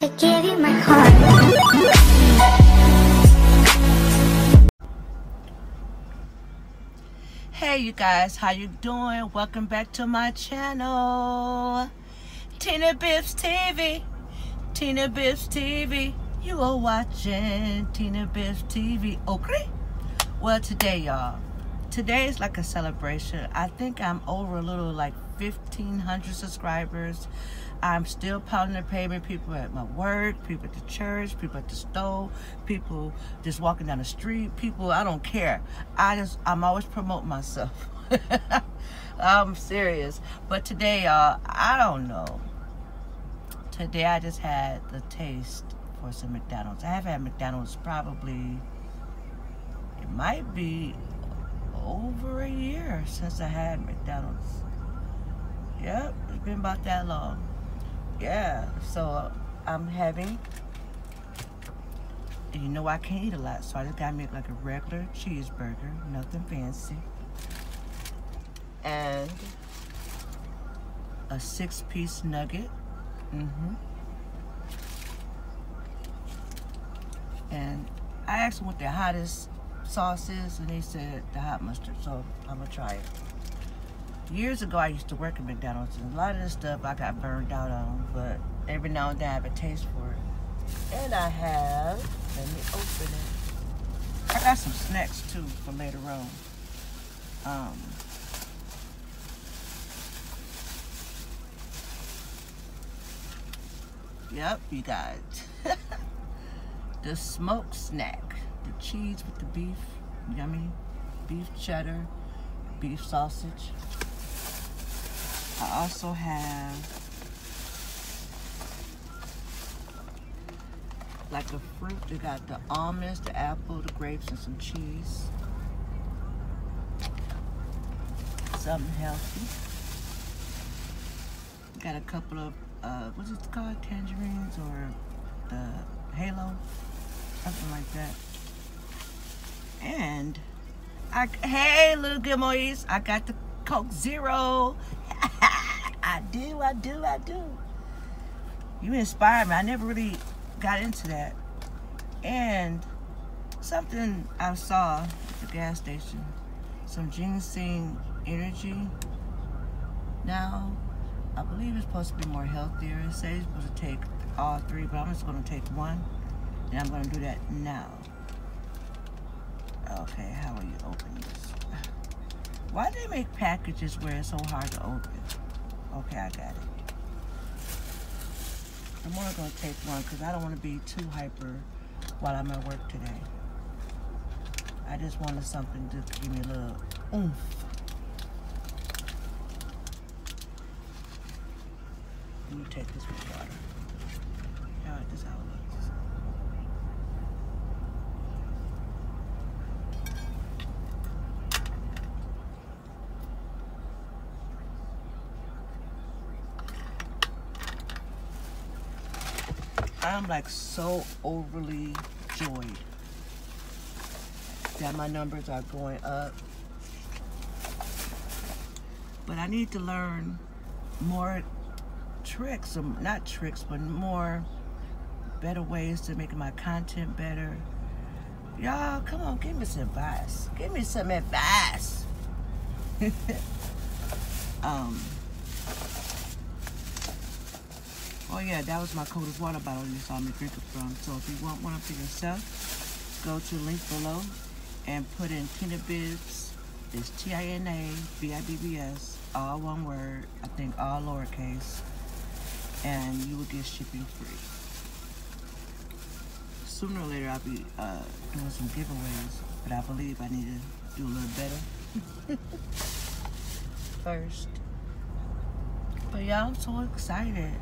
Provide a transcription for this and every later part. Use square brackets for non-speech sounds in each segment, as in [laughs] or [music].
I you my heart. Hey you guys, how you doing? Welcome back to my channel. Tina Bibbs TV. Tina Bibbs TV. You are watching Tina Bibbs TV. Okay? Well today y'all. Today is like a celebration. I think I'm over a little like 1500 subscribers. I'm still pounding the pavement. People at my work, people at the church, people at the store, people just walking down the street, people, I don't care. I just, I'm always promoting myself. [laughs] I'm serious. But today, y'all, I don't know. Today I just had the taste for some McDonald's. I haven't had McDonald's probably, it might be over a year since I had McDonald's. Yep, it's been about that long. Yeah, so I'm having, and you know I can't eat a lot, so I just gotta make like a regular cheeseburger, nothing fancy. And a six piece nugget. Mm-hmm. And I asked them what the hottest sauce is, and they said the hot mustard, so I'm gonna try it years ago I used to work at McDonald's and a lot of this stuff I got burned out on, but every now and then I have a taste for it. And I have, let me open it. I got some snacks too for later on. Um, yep, you got [laughs] the smoked snack. The cheese with the beef, yummy, beef cheddar, beef sausage. I also have like a fruit. They got the almonds, the apple, the grapes, and some cheese. Something healthy. Got a couple of, uh, what's it called? Tangerines or the halo? Something like that. And, I, hey, little Gilmoyes, I got the Coke Zero. [laughs] I do, I do, I do. You inspired me. I never really got into that. And something I saw at the gas station, some ginseng energy. Now, I believe it's supposed to be more healthier. It says it's supposed to take all three, but I'm just going to take one. And I'm going to do that now. Okay, how are you? Why do they make packages where it's so hard to open? Okay, I got it. I'm only gonna take one because I don't want to be too hyper while I'm at work today. I just wanted something to give me a little oomph. Let me take this with water. All right, this is how it looks. I'm like so overly joyed that my numbers are going up. But I need to learn more tricks, or not tricks, but more better ways to make my content better. Y'all, come on, give me some advice. Give me some advice. [laughs] um, Oh yeah, that was my coldest water bottle you saw me drink it from. So if you want one for yourself, go to link below and put in Tina Bibbs. It's T-I-N-A-B-I-B-B-S, all one word, I think all lowercase, and you will get shipping free. Sooner or later I'll be uh, doing some giveaways, but I believe I need to do a little better [laughs] first. But yeah, I'm so excited.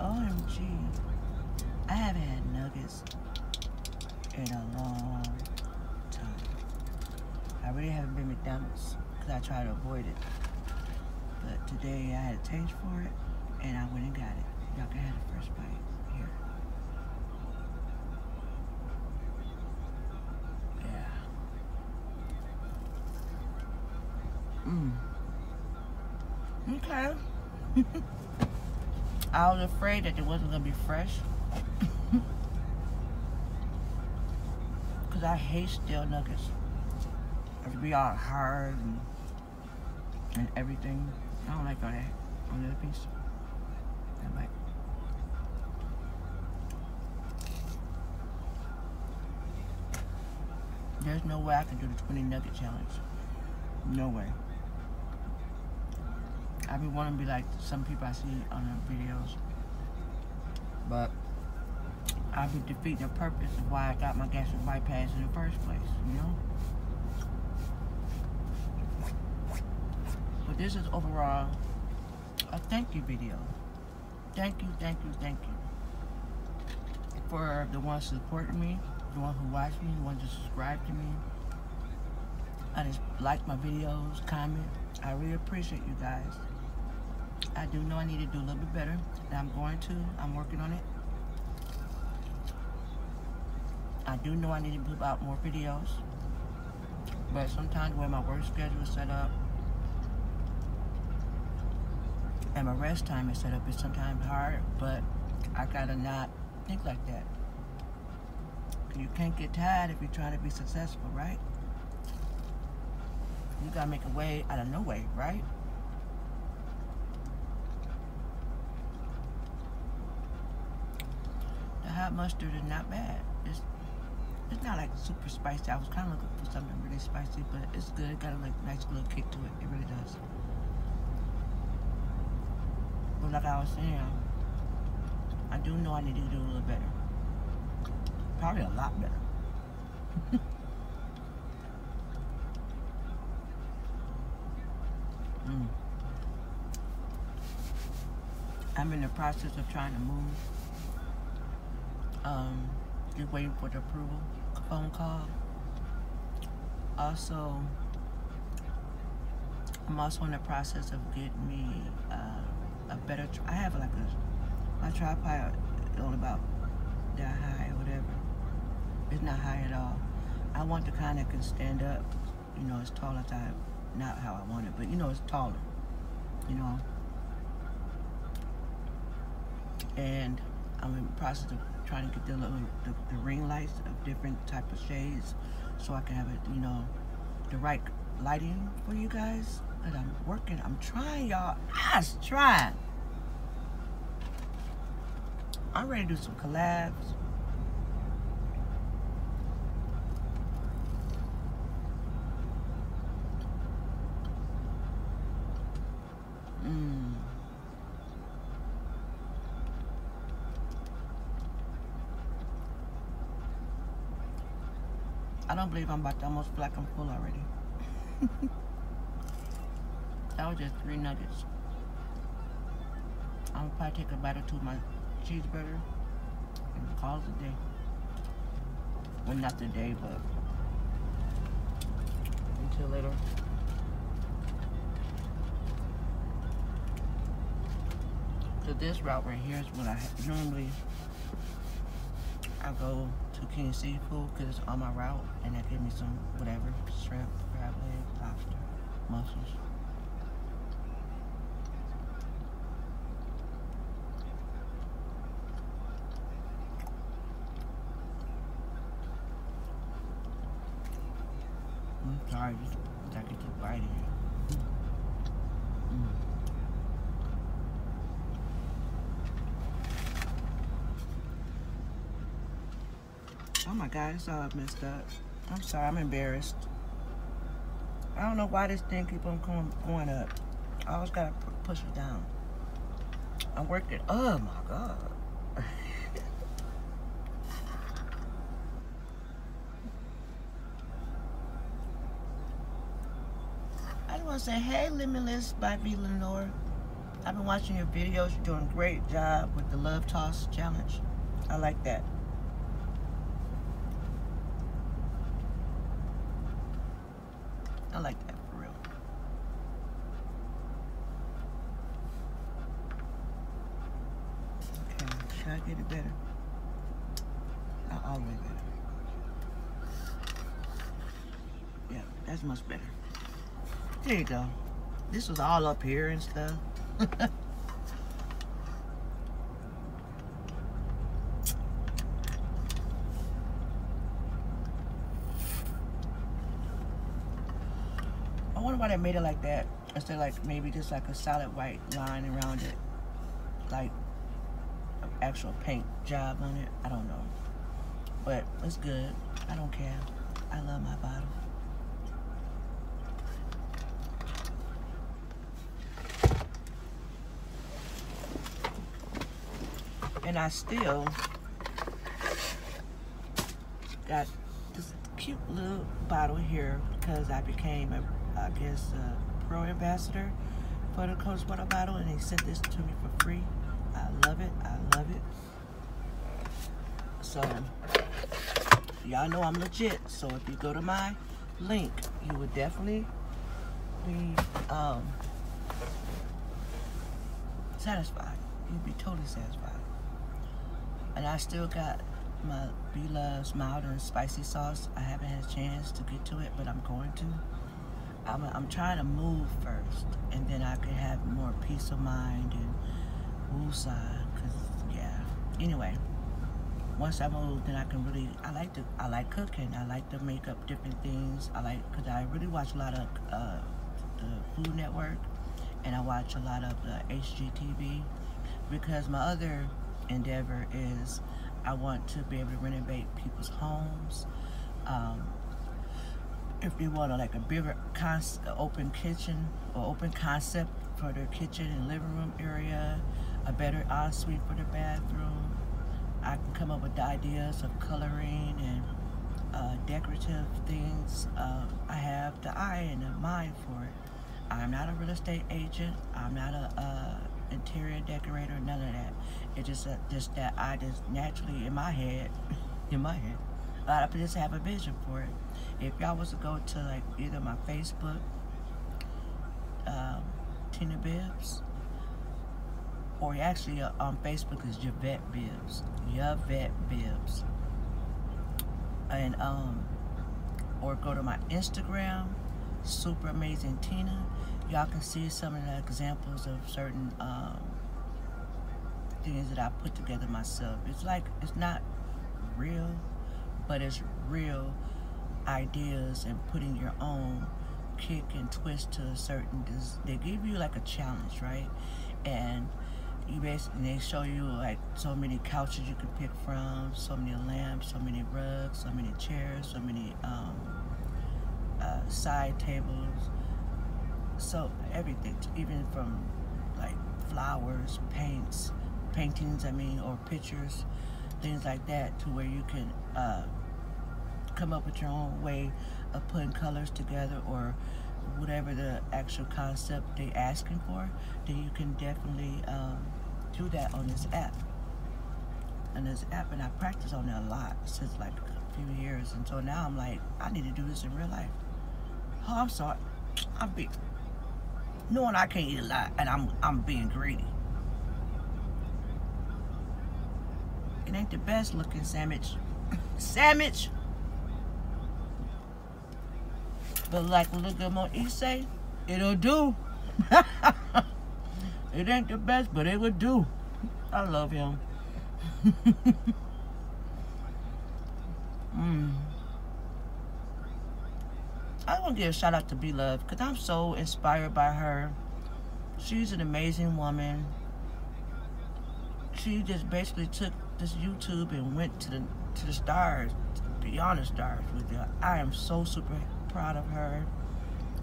OMG. I haven't had nuggets in a long time. I really haven't been McDonald's because I try to avoid it. But today I had a taste for it and I went and got it. Y'all can have the first bite here. Yeah. Mmm. Okay. [laughs] I was afraid that it wasn't gonna be fresh. Cause I hate stale nuggets. It'd be all hard and, and everything. I don't like all that on the other piece. I like. There's no way I can do the 20 nugget challenge. No way. I be wanting to be like some people I see on the videos. But I be defeating the purpose of why I got my gastric bypass in the first place, you know? But this is overall a thank you video. Thank you, thank you, thank you. For the ones supporting me, the one who watched me, the one who subscribed to me. I just like my videos, comment. I really appreciate you guys. I do know I need to do a little bit better. I'm going to. I'm working on it. I do know I need to put out more videos. But sometimes when my work schedule is set up and my rest time is set up, it's sometimes hard. But I gotta not think like that. You can't get tired if you're trying to be successful, right? You gotta make a way out of no way, right? Hot mustard is not bad. It's it's not like super spicy. I was kind of looking for something really spicy, but it's good. It got a like nice little kick to it. It really does. But like I was saying, I do know I need to do a little better. Probably a lot better. [laughs] mm. I'm in the process of trying to move. Um, just waiting for the approval phone call. Also, I'm also in the process of getting me uh, a better. I have like a my tripod only about that high or whatever. It's not high at all. I want the kind that can stand up, you know, as tall as I, not how I want it, but you know, it's taller, you know. And I'm in the process of trying to get the little the, the ring lights of different type of shades, so I can have it, you know, the right lighting for you guys. And I'm working. I'm trying, y'all. I was trying. I'm ready to do some collabs. I don't believe I'm about to almost black and full already. [laughs] that was just three nuggets. I'm gonna probably take a bite or two of my cheeseburger and call it a day. Well, not today, but until later. So this route right here is what I normally I go to King Seafood because it's on my route and that give me some whatever shrimp, crab leg, lobster, mussels. I'm sorry, just I can keep biting it. Mm. Oh my god, it's all messed up. I'm sorry, I'm embarrassed. I don't know why this thing keep on going, going up. I always gotta push it down. I'm working. Oh my god. [laughs] I just want to say, hey, Limitless by V. Lenoir. I've been watching your videos. You're doing a great job with the Love Toss Challenge. I like that. did it better. Not all the way better. Yeah, that's much better. There you go. This was all up here and stuff. [laughs] I wonder why they made it like that instead of like maybe just like a solid white line around it like actual paint job on it. I don't know. But it's good. I don't care. I love my bottle. And I still got this cute little bottle here because I became a, I guess, a pro ambassador for the Coach Water bottle, and they sent this to me for free. I love it. I love it. So, y'all know I'm legit. So if you go to my link, you would definitely be um, satisfied. You'd be totally satisfied. And I still got my B Loves mild and spicy sauce. I haven't had a chance to get to it, but I'm going to. I'm, I'm trying to move first, and then I can have more peace of mind and woosah. Cause yeah. Anyway, once I move, then I can really. I like to. I like cooking. I like to make up different things. I like because I really watch a lot of uh, the Food Network, and I watch a lot of the HGTV because my other endeavor is I want to be able to renovate people's homes. Um, if they want a, like a bigger open kitchen or open concept for their kitchen and living room area, a better ensuite for the bathroom, I can come up with ideas of coloring and uh, decorative things. Uh, I have the eye and the mind for it. I'm not a real estate agent. I'm not a, a interior decorator, none of that. It's just uh, just that I just naturally in my head, [laughs] in my head, I just have a vision for it. If y'all was to go to like either my Facebook, um, Tina Bibbs, or actually uh, on Facebook is Yvette Bibbs, Yvette Bibbs, and um, or go to my Instagram, Super Amazing Tina y'all can see some of the examples of certain um, things that I put together myself. It's like, it's not real, but it's real ideas and putting your own kick and twist to a certain, they give you like a challenge, right? And you basically, they show you like so many couches you can pick from, so many lamps, so many rugs, so many chairs, so many um, uh, side tables, so everything, even from like flowers, paints, paintings, I mean, or pictures, things like that, to where you can uh, come up with your own way of putting colors together or whatever the actual concept they're asking for, then you can definitely um, do that on this app. And this app, and I practice on it a lot since like a few years, and so now I'm like, I need to do this in real life. Oh, I'm sorry. I'm big knowing I can't eat a lot and I'm I'm being greedy. It ain't the best looking sandwich. [coughs] sandwich. But like a little Gilmo say, it'll do. [laughs] it ain't the best, but it would do. I love him. [laughs] mm. I want to give a shout out to B. Love because I'm so inspired by her. She's an amazing woman. She just basically took this YouTube and went to the to the stars, beyond the stars with it. I am so super proud of her.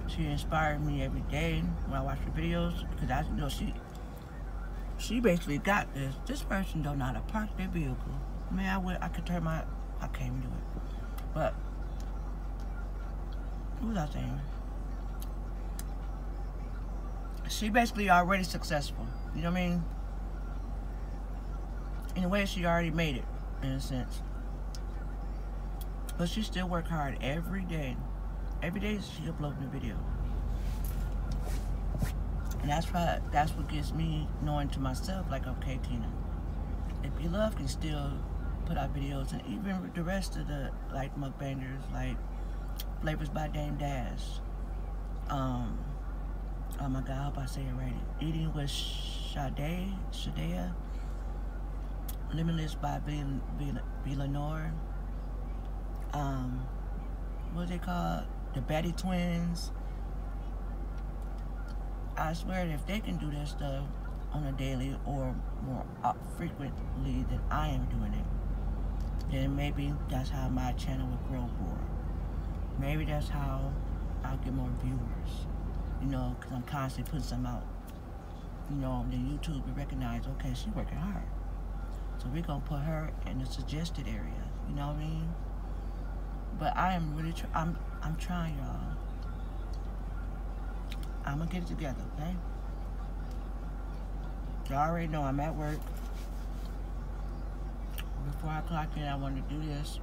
She inspired me every day when I watch her videos because I know she she basically got this. This person don't know how to park their vehicle. Man, I would I could turn my I can't do it. But what was I saying? She basically already successful. You know what I mean? In a way, she already made it, in a sense. But she still work hard every day. Every day she uploading a video. And that's why that's what gets me knowing to myself, like, okay, Tina, if you love can still put out videos and even the rest of the like mukbangers, like Flavas by Dame Dash. Um, oh my God, I hope I say it right. Eating with Sade, Shadea. Limitless by V. Lenoir. Um, what they called? The Baddie Twins. I swear that if they can do that stuff on a daily or more uh, frequently than I am doing it, then maybe that's how my channel will grow more. Maybe that's how I'll get more viewers. You know, because I'm constantly putting some out. You know, then YouTube will recognize, okay, she's working hard. So we're going to put her in the suggested area. You know what I mean? But I am really, I'm, I'm trying, y'all. I'm gonna get it together, okay? Y'all already know I'm at work. Before I clock in, I want to do this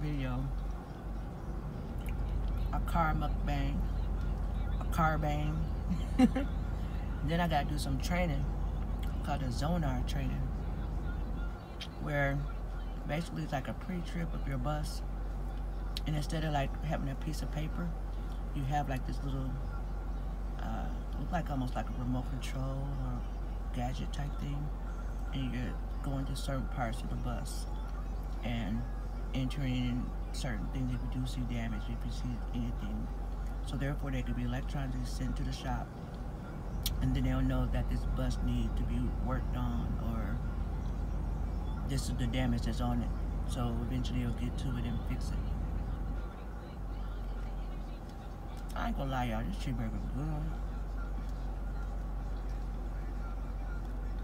video. A car mukbang. A car bang. [laughs] then I gotta do some training called a Zonar training. Where basically it's like a pre-trip of your bus. And instead of like having a piece of paper, you have like this little uh, look like almost like a remote control or gadget type thing, and you're going to certain parts of the bus and entering in certain things if you do see damage, if you see anything. So therefore, they could be electronically sent to the shop, and then they'll know that this bus needs to be worked on or this is the damage that's on it. So eventually, they'll get to it and fix it. I ain't gonna lie, y'all. This cheeseburger good.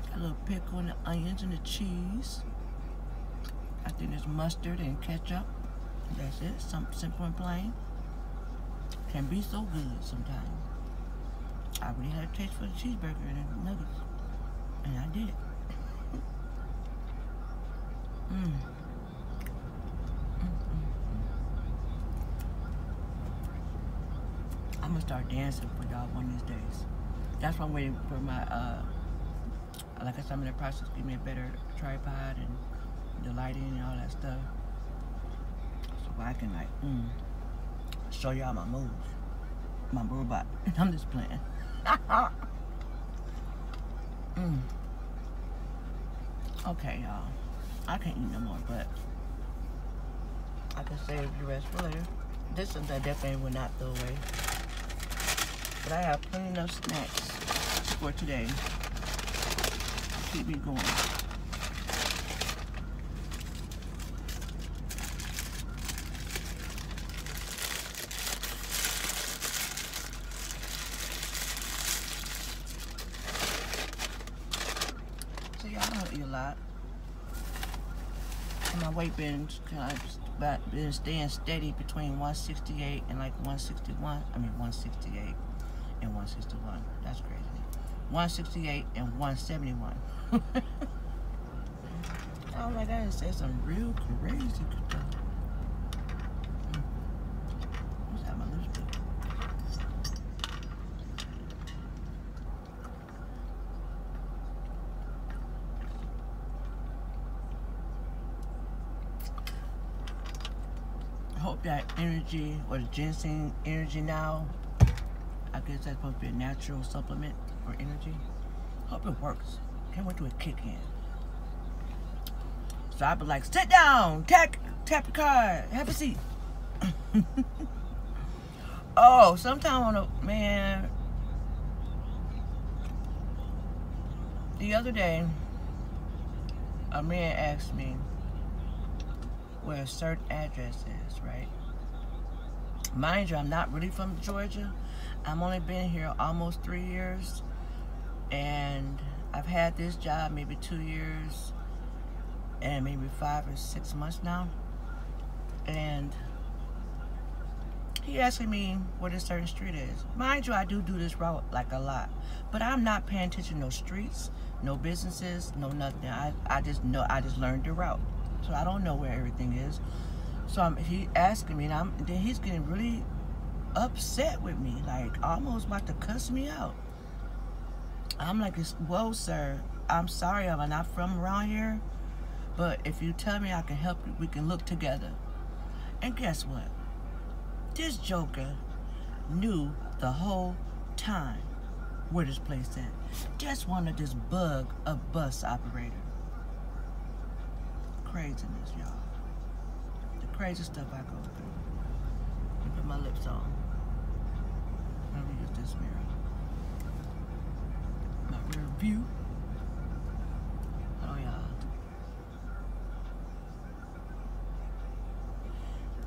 Got a little pickle and the onions and the cheese. I think there's mustard and ketchup. That's it. Some simple and plain. Can be so good sometimes. I really had a taste for the cheeseburger and the nuggets. And I did. Mmm. [laughs] I'm gonna start dancing for y'all one of these days. That's why I'm waiting for my, uh, like I said, I'm in the process of getting me a better tripod and the lighting and all that stuff. So I can like, mm, show y'all my moves. My robot. [laughs] I'm just playing. [laughs] mm. Okay, y'all. I can't eat no more, but I can save the rest for later. This is I definitely will not throw away. But I have plenty of snacks for today. Keep me going. So y'all don't eat a lot. My weight been kind of been staying steady between 168 and like 161. I mean 168 and 161. That's crazy. 168 and 171. [laughs] oh my God, it says some real crazy stuff. What's that? I hope that energy or the ginseng energy now I guess that's supposed to be a natural supplement for energy. Hope it works. Can't wait it kick in. So I'd be like, sit down, tap, tap your card, have a seat. [laughs] oh, sometime on a, man, the other day, a man asked me where a certain address is, right? Mind you, I'm not really from Georgia. I've only been here almost three years. And I've had this job maybe two years and maybe five or six months now. And he asking me what a certain street is. Mind you, I do do this route like a lot. But I'm not paying attention to no streets, no businesses, no nothing. I, I just know, I just learned the route. So I don't know where everything is. So I'm, he asking me, and I'm, then he's getting really upset with me, like almost about to cuss me out. I'm like, whoa, sir, I'm sorry, I'm not from around here, but if you tell me I can help you, we can look together. And guess what? This joker knew the whole time where this place at. Just wanted this bug a bus operator. Craziness, y'all. The crazy stuff I go through. Put my lips on. Use this mirror. my rear view. Oh yeah.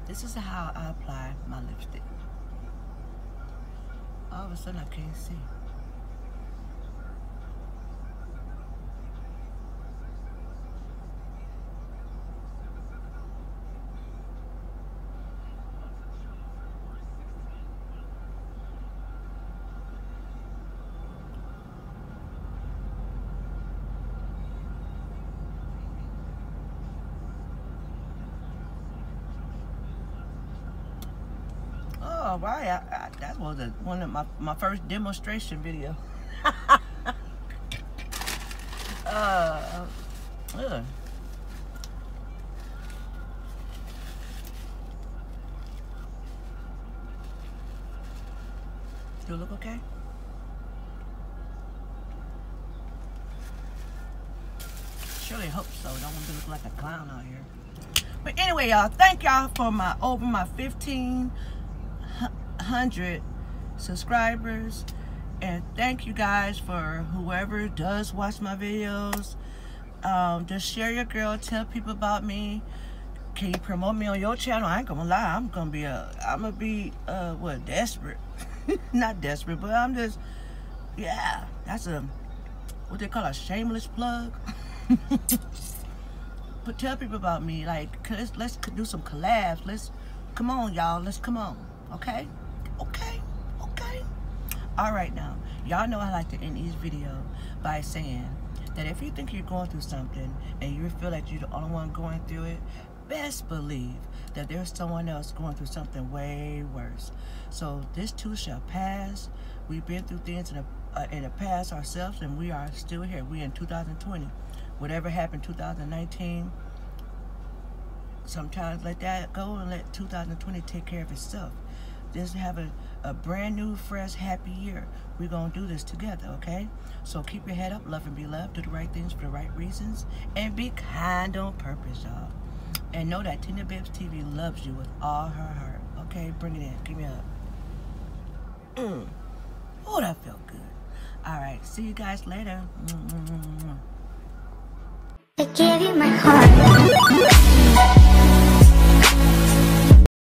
This is how I apply my lipstick. All of a sudden I can't see. Oh, right. I, I, that was a, one of my, my first demonstration video. [laughs] uh, ugh. Do look okay? Surely hope so. Don't want to look like a clown out here. But anyway, y'all, thank y'all for my over my 1500 subscribers. And thank you guys for whoever does watch my videos. Um, just share your girl, tell people about me. Can you promote me on your channel? I ain't gonna lie, I'm gonna be a, I'm gonna be, uh, what, desperate. [laughs] Not desperate, but I'm just, yeah, that's a, what they call a shameless plug. [laughs] but tell people about me. Like, let's, let's do some collabs. Let's, come on, y'all. Let's come on. Okay? Okay? Okay? All right, now. Y'all know I like to end each video by saying that if you think you're going through something and you feel like you're the only one going through it, best believe that there's someone else going through something way worse. So this too shall pass. We've been through things in the, uh, in the past ourselves and we are still here. We're in 2020 whatever happened 2019 sometimes let that go and let 2020 take care of itself just have a, a brand new fresh happy year we're gonna do this together okay so keep your head up love and be loved do the right things for the right reasons and be kind on purpose y'all and know that Tina Bibbs TV loves you with all her heart okay bring it in give me up. mm. [clears throat] oh that felt good all right see you guys later. I give you my heart.